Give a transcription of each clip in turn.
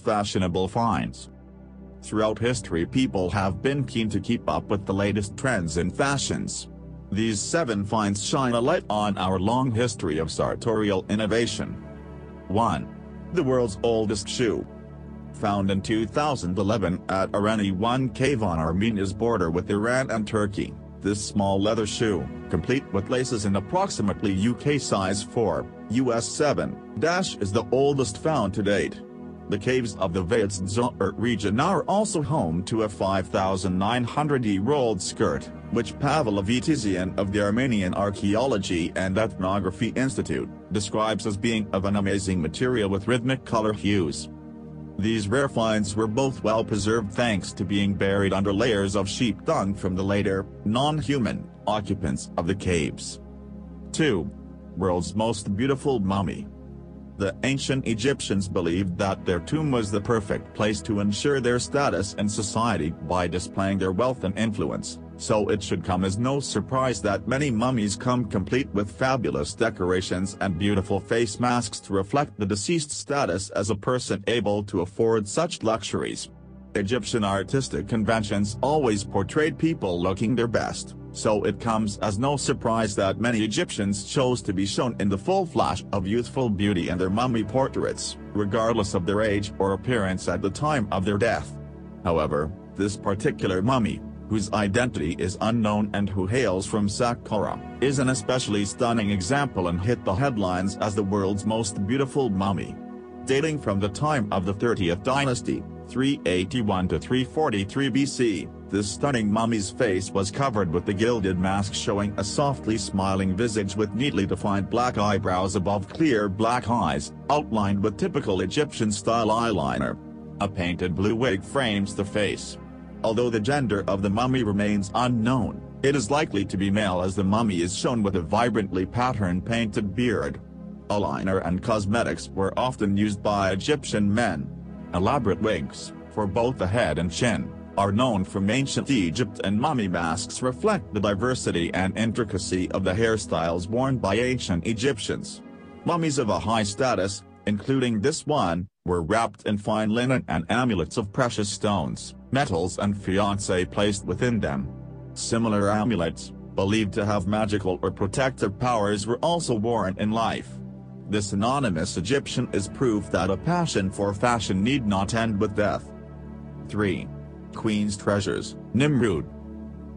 fashionable finds. Throughout history people have been keen to keep up with the latest trends and fashions. These seven finds shine a light on our long history of sartorial innovation. 1. The world's oldest shoe. Found in 2011 at Areni 1 cave on Armenia's border with Iran and Turkey, this small leather shoe, complete with laces in approximately UK size 4, US 7, dash is the oldest found to date. The caves of the Vaitz region are also home to a 5,900-year-old skirt, which Pavel Avetisyan of the Armenian Archaeology and Ethnography Institute, describes as being of an amazing material with rhythmic color hues. These rare finds were both well preserved thanks to being buried under layers of sheep dung from the later, non-human, occupants of the caves. 2. World's most beautiful mummy. The ancient Egyptians believed that their tomb was the perfect place to ensure their status in society by displaying their wealth and influence, so it should come as no surprise that many mummies come complete with fabulous decorations and beautiful face masks to reflect the deceased status as a person able to afford such luxuries. Egyptian artistic conventions always portrayed people looking their best so it comes as no surprise that many Egyptians chose to be shown in the full flash of youthful beauty in their mummy portraits, regardless of their age or appearance at the time of their death. However, this particular mummy, whose identity is unknown and who hails from Saqqara, is an especially stunning example and hit the headlines as the world's most beautiful mummy. Dating from the time of the 30th dynasty, 381 to 343 BC, this stunning mummy's face was covered with the gilded mask showing a softly smiling visage with neatly defined black eyebrows above clear black eyes, outlined with typical Egyptian-style eyeliner. A painted blue wig frames the face. Although the gender of the mummy remains unknown, it is likely to be male as the mummy is shown with a vibrantly patterned painted beard. Eyeliner and cosmetics were often used by Egyptian men. Elaborate wigs, for both the head and chin, are known from ancient Egypt and mummy masks reflect the diversity and intricacy of the hairstyles worn by ancient Egyptians. Mummies of a high status, including this one, were wrapped in fine linen and amulets of precious stones, metals and faience placed within them. Similar amulets, believed to have magical or protective powers were also worn in life. This anonymous Egyptian is proof that a passion for fashion need not end with death. 3. Queen's Treasures, Nimrud.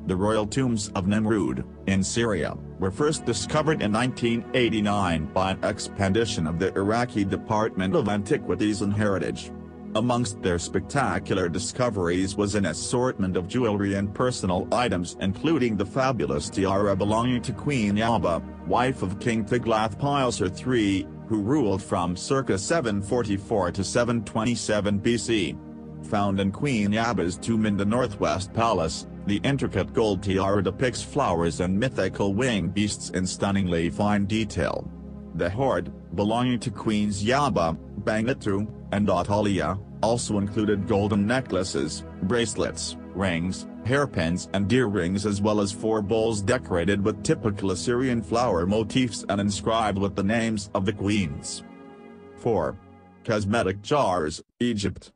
The royal tombs of Nimrud, in Syria, were first discovered in 1989 by an expedition of the Iraqi Department of Antiquities and Heritage. Amongst their spectacular discoveries was an assortment of jewelry and personal items including the fabulous tiara belonging to Queen Yaba, wife of King Tiglath-Pileser III, who ruled from circa 744 to 727 BC found in Queen Yaba's tomb in the Northwest Palace, the intricate gold tiara depicts flowers and mythical winged beasts in stunningly fine detail. The hoard, belonging to Queens Yaba, Bangitu, and Atalia, also included golden necklaces, bracelets, rings, hairpins and earrings as well as four bowls decorated with typical Assyrian flower motifs and inscribed with the names of the queens. 4. Cosmetic Jars, Egypt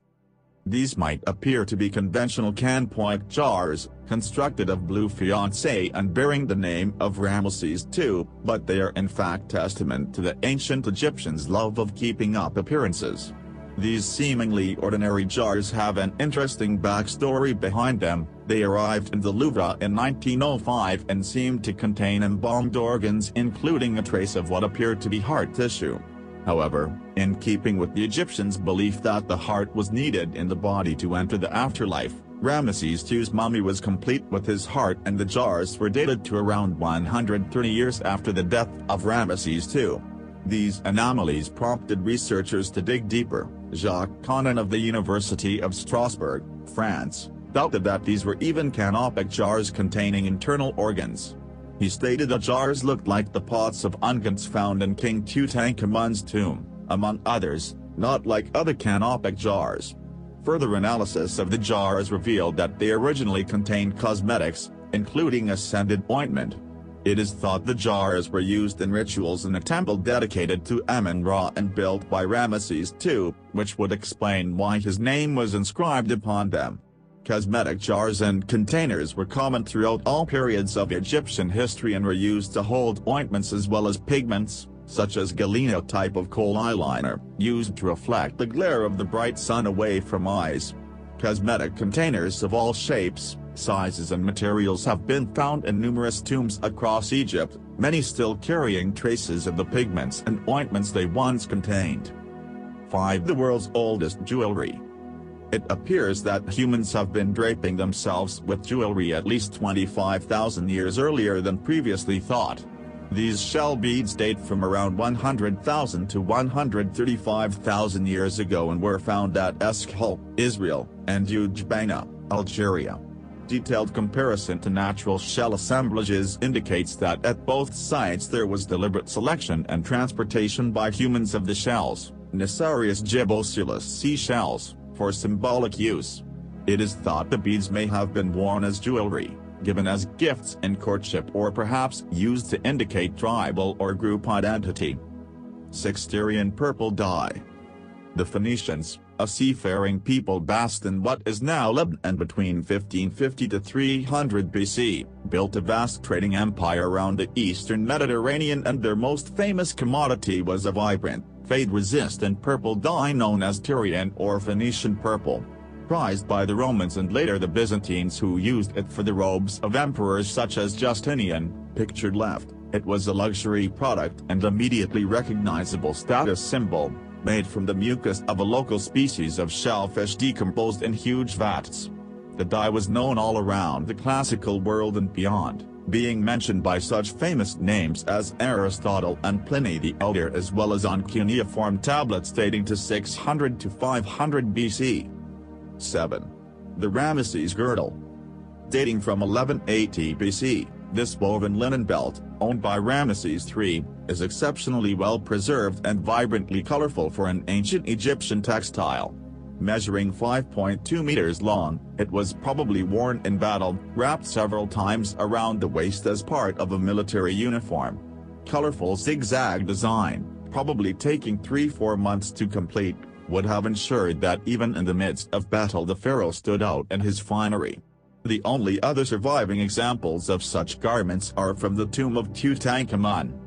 these might appear to be conventional canopic jars, constructed of blue faience and bearing the name of Ramesses II, but they are in fact testament to the ancient Egyptians' love of keeping up appearances. These seemingly ordinary jars have an interesting backstory behind them, they arrived in the Louvre in 1905 and seemed to contain embalmed organs including a trace of what appeared to be heart tissue. However, in keeping with the Egyptians' belief that the heart was needed in the body to enter the afterlife, Ramesses II's mummy was complete with his heart and the jars were dated to around 130 years after the death of Ramesses II. These anomalies prompted researchers to dig deeper. Jacques Connan of the University of Strasbourg, France, doubted that these were even canopic jars containing internal organs. He stated the jars looked like the pots of unguents found in King Tutankhamun's tomb, among others, not like other canopic jars. Further analysis of the jars revealed that they originally contained cosmetics, including a scented ointment. It is thought the jars were used in rituals in a temple dedicated to Amun-Ra and built by Ramesses II, which would explain why his name was inscribed upon them. Cosmetic jars and containers were common throughout all periods of Egyptian history and were used to hold ointments as well as pigments, such as galena type of kohl eyeliner, used to reflect the glare of the bright sun away from eyes. Cosmetic containers of all shapes, sizes and materials have been found in numerous tombs across Egypt, many still carrying traces of the pigments and ointments they once contained. 5. The world's oldest jewelry. It appears that humans have been draping themselves with jewelry at least 25,000 years earlier than previously thought. These shell beads date from around 100,000 to 135,000 years ago and were found at Es Skhul, Israel, and Oued Djebbana, Algeria. Detailed comparison to natural shell assemblages indicates that at both sites there was deliberate selection and transportation by humans of the shells, Nassarius gibbosulus seashells, for symbolic use. It is thought the beads may have been worn as jewelry, given as gifts in courtship or perhaps used to indicate tribal or group identity. 6 Tyrian purple dye. The Phoenicians, a seafaring people based in what is now Lebanon between 1550 to 300 BC, built a vast trading empire around the eastern Mediterranean and their most famous commodity was a vibrant, fade-resistant purple dye known as Tyrian or Phoenician purple. Prized by the Romans and later the Byzantines who used it for the robes of emperors such as Justinian, pictured left, it was a luxury product and immediately recognizable status symbol, made from the mucus of a local species of shellfish decomposed in huge vats. The dye was known all around the classical world and beyond, being mentioned by such famous names as Aristotle and Pliny the Elder as well as on cuneiform tablets dating to 600 to 500 BC. 7. The Ramesses Girdle. Dating from 1180 BC, this woven linen belt, owned by Ramesses III, is exceptionally well preserved and vibrantly colorful for an ancient Egyptian textile. Measuring 5.2 meters long, it was probably worn in battle, wrapped several times around the waist as part of a military uniform. Colorful zigzag design, probably taking 3-4 months to complete, would have ensured that even in the midst of battle the pharaoh stood out in his finery. The only other surviving examples of such garments are from the tomb of Tutankhamun.